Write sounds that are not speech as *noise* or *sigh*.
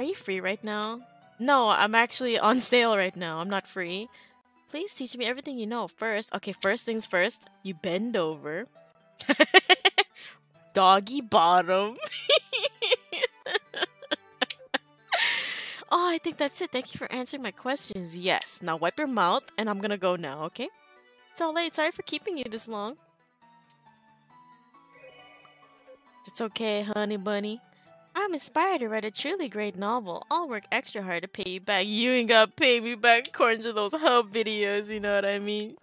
Are you free right now? No, I'm actually on *laughs* sale right now. I'm not free. Please teach me everything you know first. Okay, first things first. You bend over. *laughs* Doggy bottom. *laughs* oh, I think that's it. Thank you for answering my questions. Yes. Now wipe your mouth, and I'm gonna go now, okay? It's all late. Sorry for keeping you this long. It's okay, honey bunny. I'm inspired to write a truly great novel. I'll work extra hard to pay you back. You ain't gotta pay me back according to those hub videos, you know what I mean?